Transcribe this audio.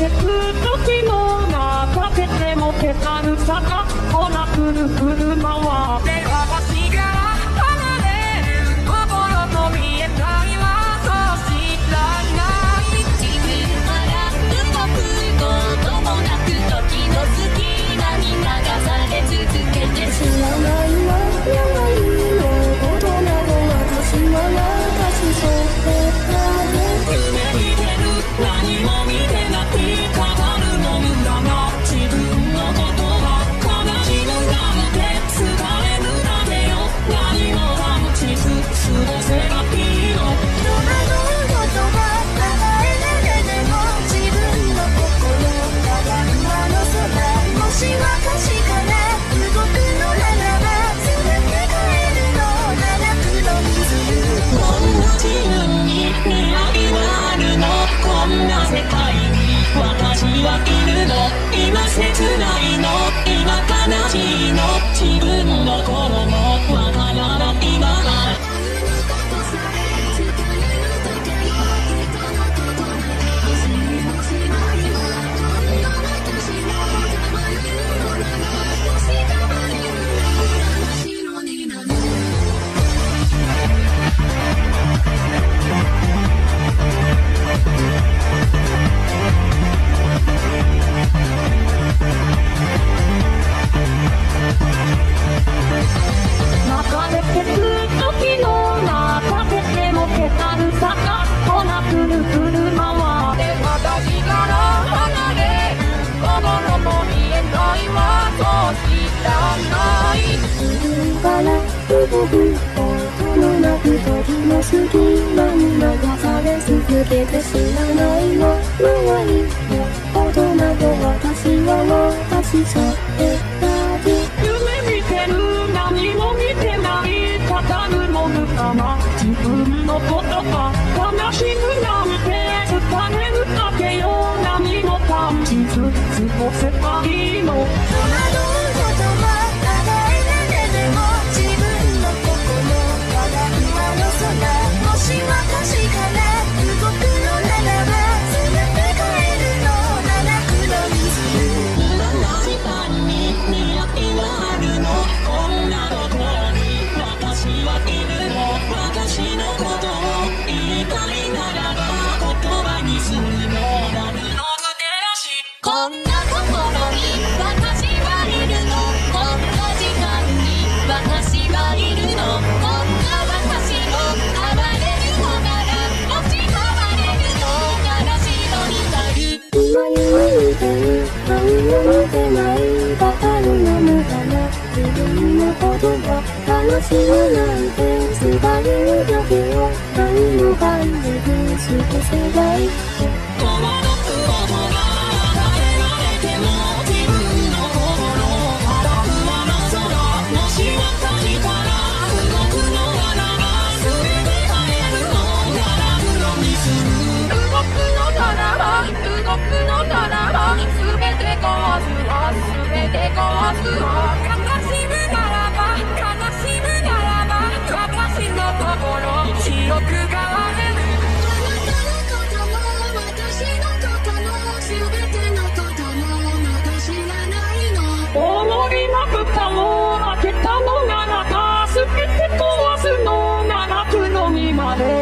消す時もなかけても手軽さかほなくるくる今切ないの。今悲しいの。自分の頃隙間に流され続けて知らないの周りのこと私は私それだけ夢見てる何も見てない語るの無駄な自分のことが悲しむなんて疲れるだけよ何も感じず過ごせばいいを言いたいならば言葉にするのなるのぐてらしこんなところに私はいるのこんな時間に私はいるのこんな私を暴れるのなら落ち込まれるの悲しのになる今夢見てる何も見てないバカるの無駄な自分のことが悲しむなんて疲れるだけよ何も感じず過ごせばいい戸惑うことが与えられても自分の心ただ不安な空もし私から動くのなら全て変えるのガラクロにする動くのならば動くのならば全て壊すわ全て壊すわ負けたのなたすべて壊すのがなくのみまで。